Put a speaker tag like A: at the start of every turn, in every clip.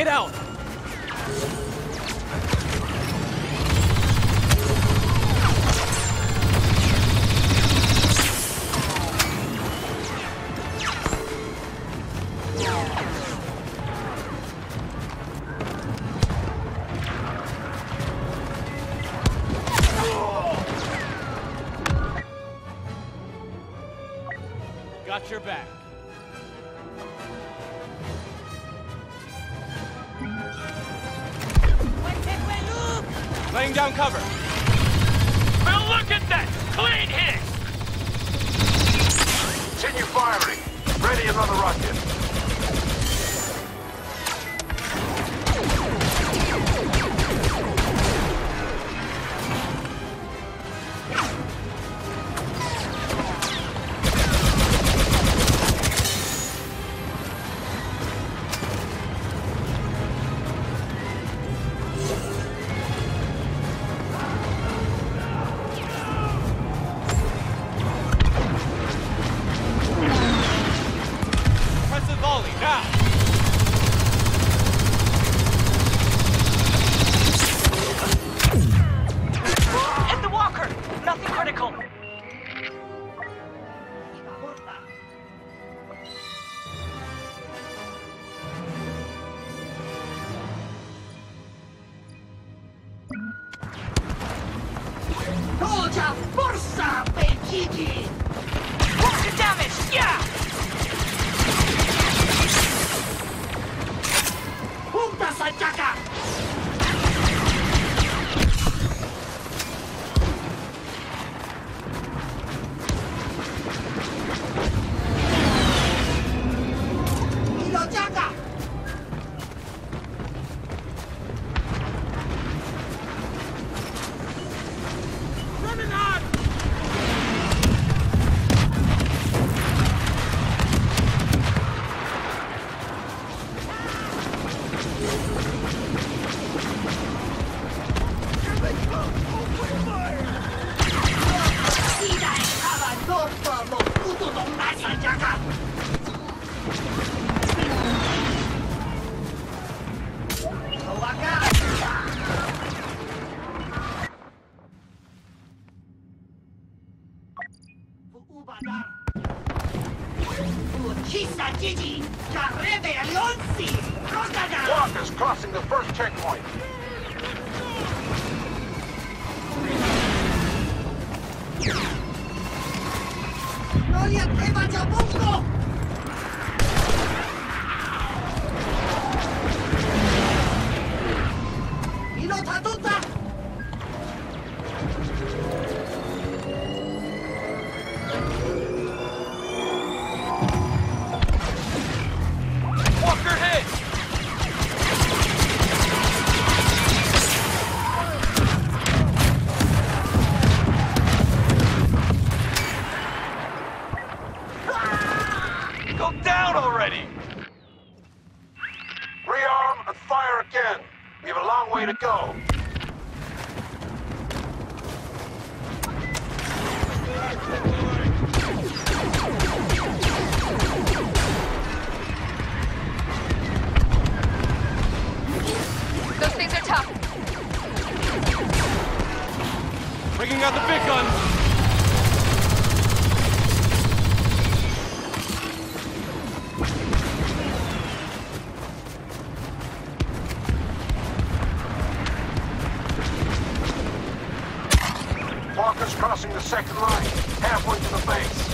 A: Stay down! Got your back. Laying down cover.
B: Well, look at that! Clean hit!
C: Continue firing. Ready another rocket.
D: Kiki. Jabungo!
C: Down already! Rearm and fire again. We have a long way to go.
E: Those things are tough.
A: Bringing out the big guns!
C: Crossing the second line, halfway to the base.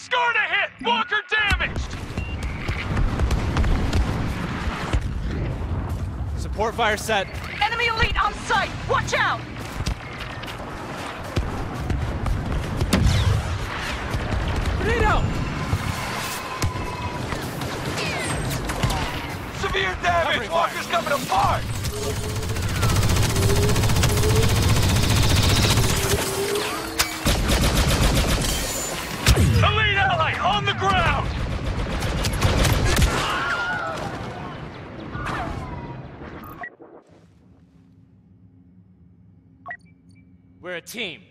B: Scored a hit! Walker damaged!
A: Support fire set.
F: Enemy elite on site! Watch out!
A: Grenade!
C: Severe damage!
A: Covering
C: Walker's coming apart!
B: Elite ally on the ground!
A: We're a team.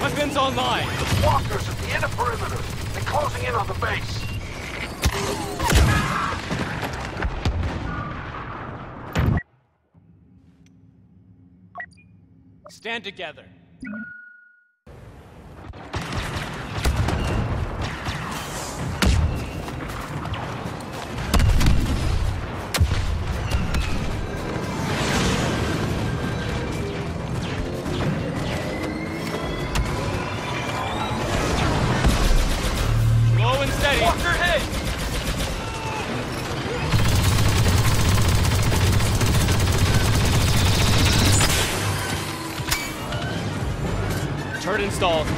A: Weapons online.
C: Walkers at the inner perimeter. They're closing in on the base.
A: Stand together. Turret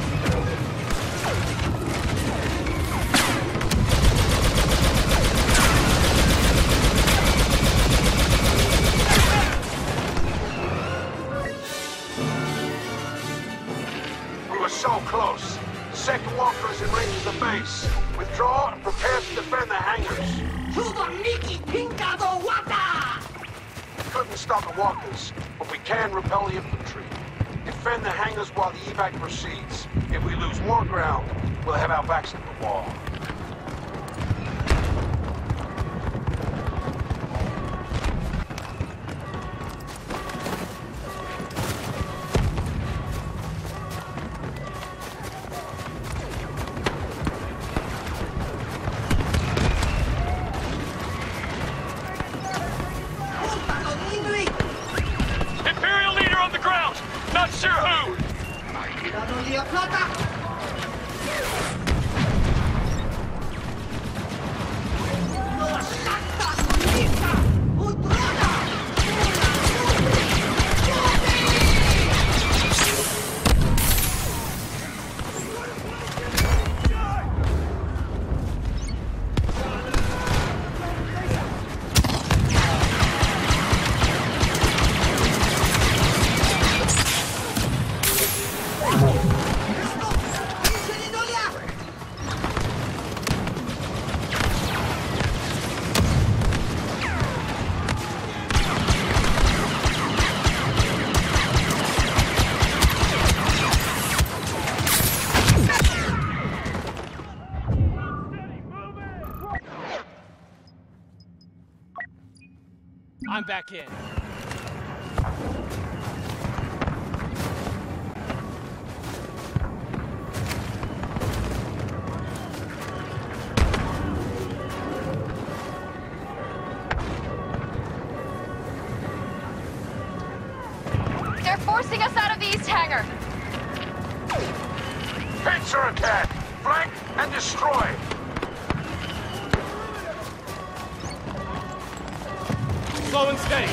C: proceeds. If we lose more ground, we'll have our backs
A: I'm back in.
E: They're forcing us out of the east hangar.
C: Pincer attack! Flank and destroy!
A: Slow and steady.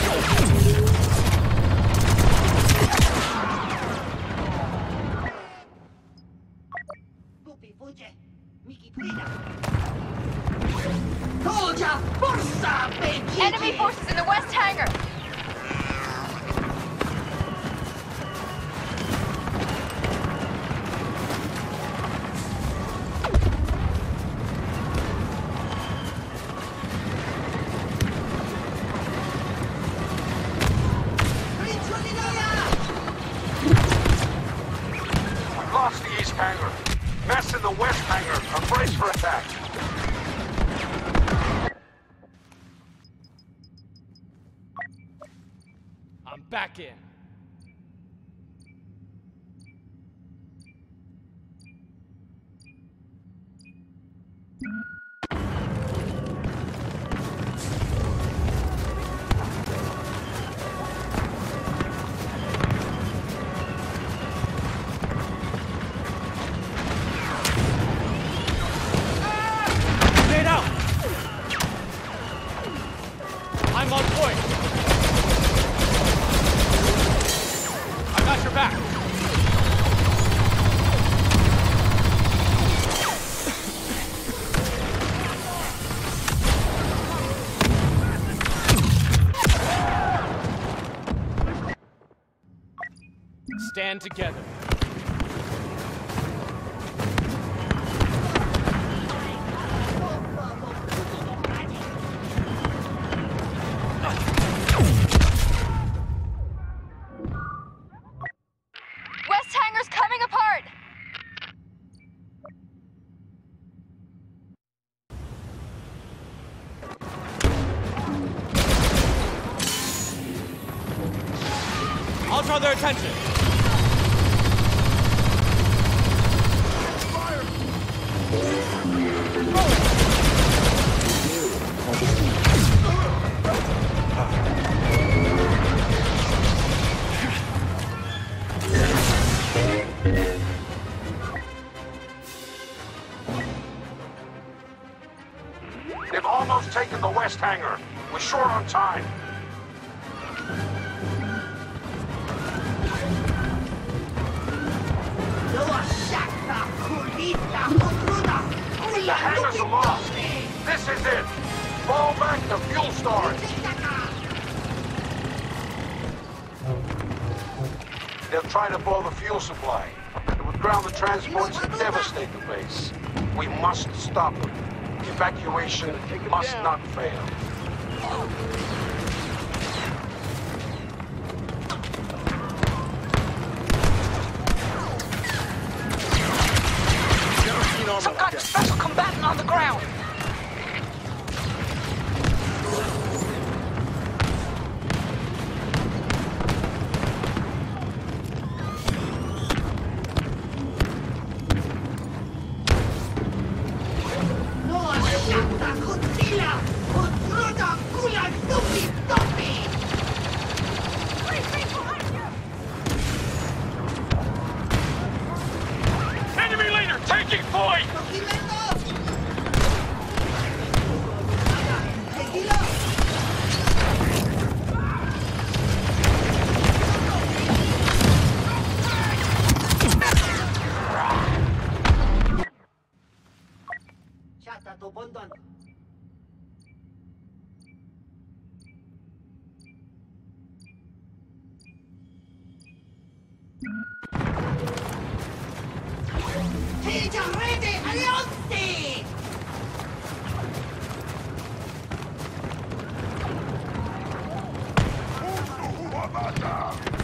E: Enemy forces in the west hangar.
A: Back in. Stand together.
E: West hangar's coming apart.
A: I'll draw their attention.
C: We're short on time. The
D: kuya,
C: hangars are lost. This is it. Fall back to fuel storage. They'll try to blow the fuel supply. It would ground the transports and devastate the base. We must stop them. Evacuation must not fail.
D: あっ!
B: Explosives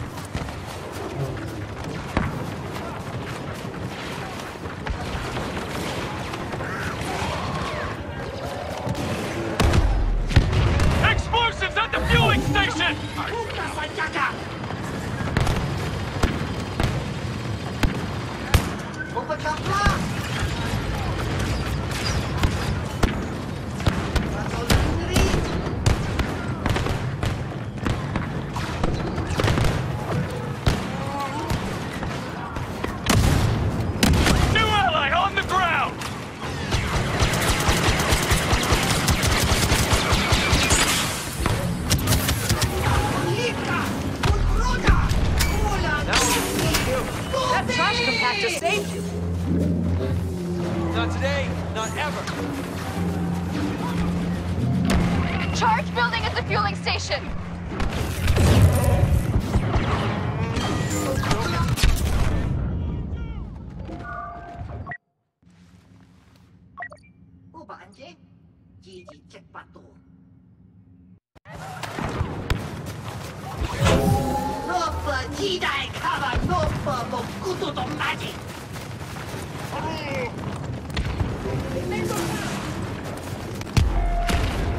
D: Gigi cek patu. Jidai kawa nopa mo kutu to magic.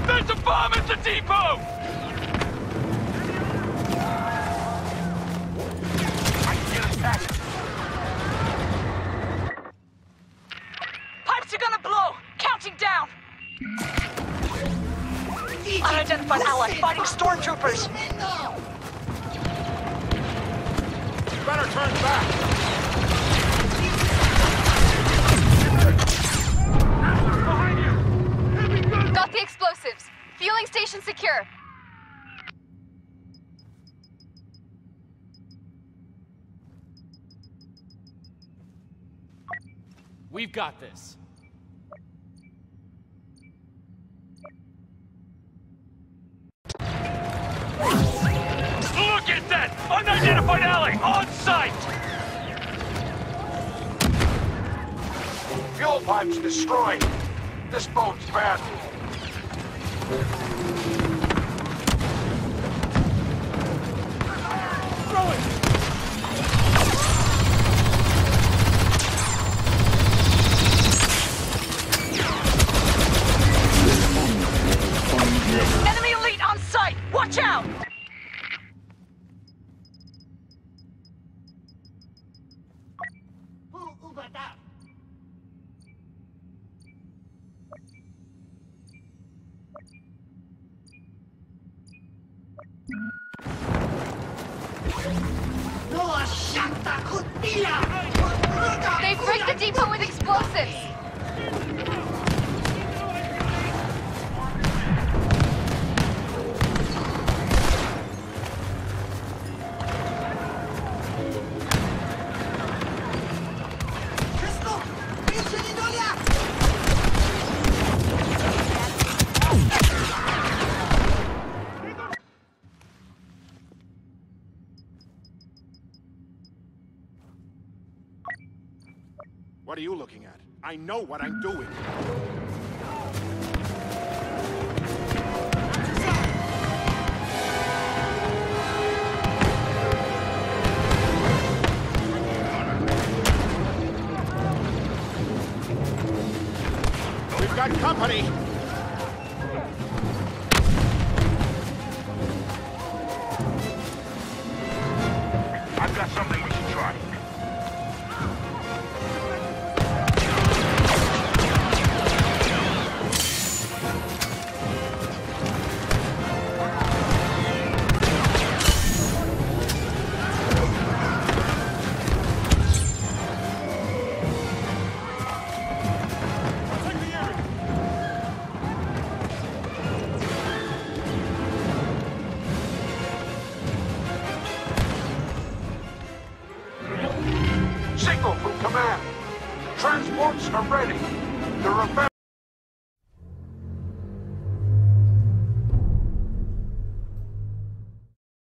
B: There's a bomb at the depot!
C: I
F: Unidentified fighting stormtroopers.
D: No.
C: Better turn back.
E: Got the explosives. Fueling station secure.
A: We've got this.
B: That! Unidentified ally on site!
C: Fuel pipes destroyed. This boat's bad.
F: Enemy elite on site. Watch out.
E: They've rigged the depot with explosives.
C: What are you looking at? I know what I'm doing. We've got company!